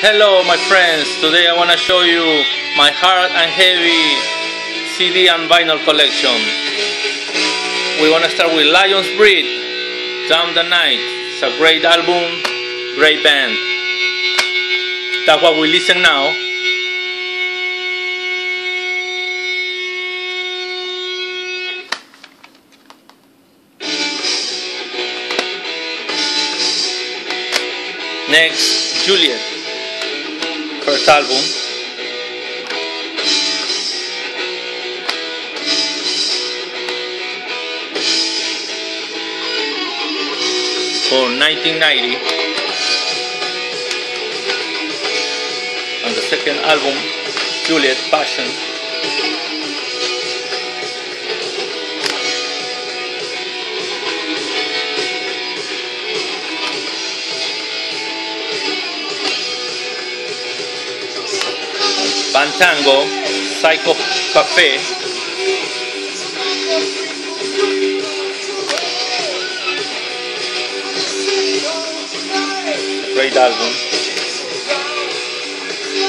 Hello my friends, today I want to show you my hard and heavy CD and vinyl collection. We want to start with Lion's Breed, Damn the Night. It's a great album, great band. That's what we listen now. Next, Juliet, first album. For 1990. And the second album, Juliet Passion. Bang Tango, Psycho Cafe. Great album.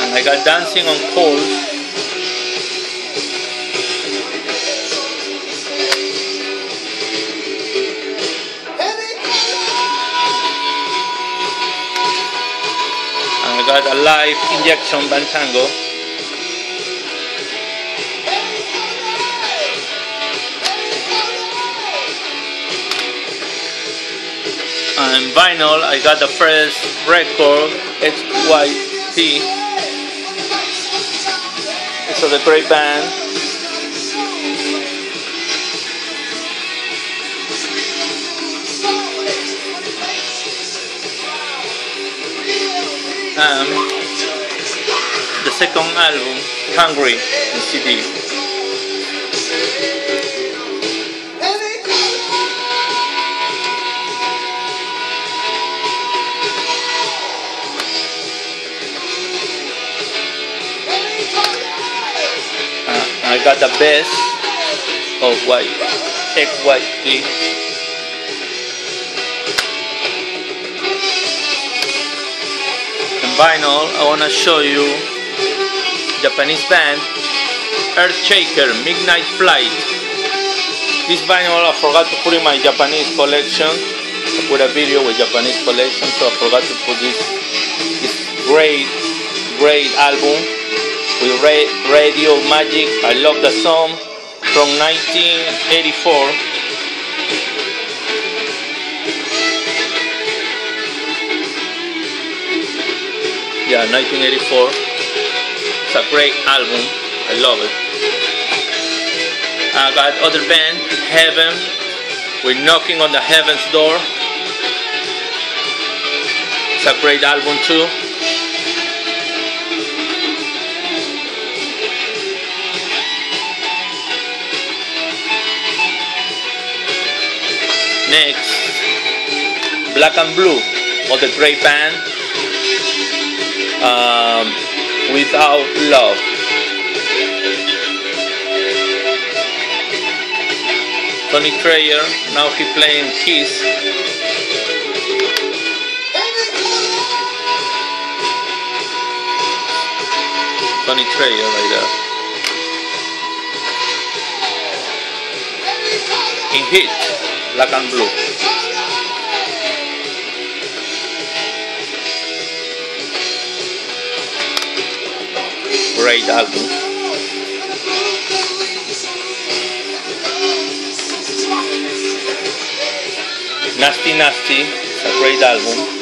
And I got Dancing on Coals. And I got a live injection Bang Tango. And vinyl I got the first record XYZ it's a great band. And the second album Hungry in CD I got the best of white XYZ. And vinyl, I wanna show you Japanese band Earthshaker Midnight Flight. This vinyl I forgot to put in my Japanese collection. I put a video with Japanese collection, so I forgot to put this this great great album with Ra- Radio Magic. I love the song from 1984. Yeah, 1984. It's a great album. I love it. I got other band, Heaven. We're knocking on the Heaven's door. It's a great album too. Next, Black and Blue of the great band um, Without Love. Tommy Thayer, now he playing Kiss. Tommy Thayer right there. In Heat, Black and Blue. Great album. Nasty Nasty, a great album.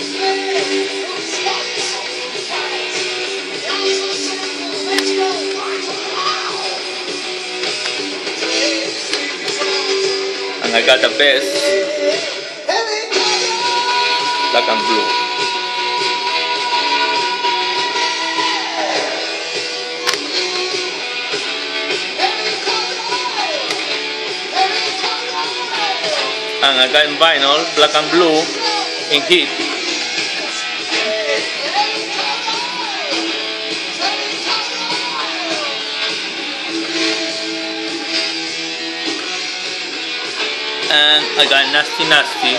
I got the best black and blue. And I got in vinyl, black and blue, in heat. and I got Nasty Nasty.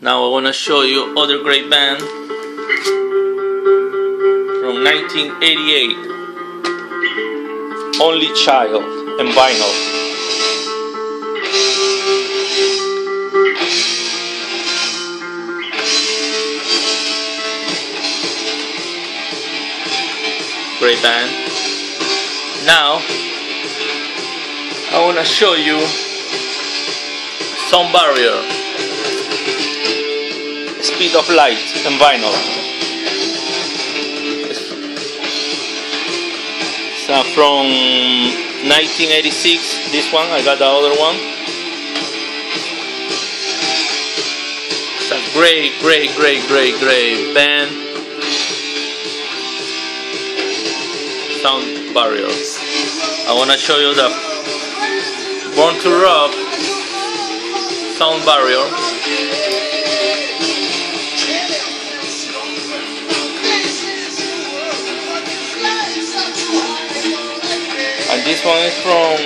Now I want to show you other great band from 1988, Only Child and Vinyl. Band. Now I want to show you Sound Barrier Speed of Light and vinyl. So from 1986, this one, I got the other one. It's a great, great, great, great, great band. Sound Barrier. I want to show you the Born to Rock sound barrier. And this one is from,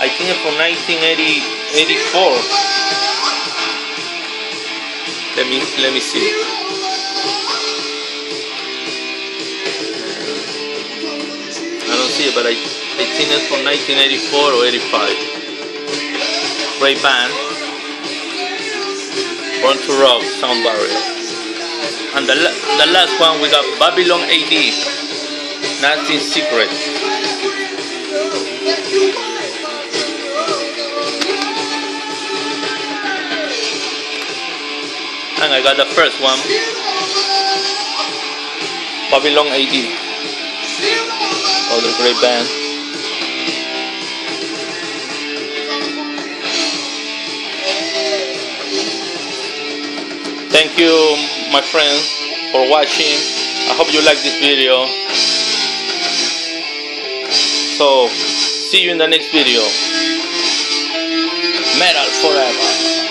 I think it's from 1984. Let me, let me see. But I, I think it's from 1984 or 85. Great band. Born to Rock, Sound Barrier. And the, the last one we got Babylon AD. Nothing Secret. And I got the first one. Babylon AD. Other great band. Thank you, my friends, for watching. I hope you like this video. So, see you in the next video. Metal forever.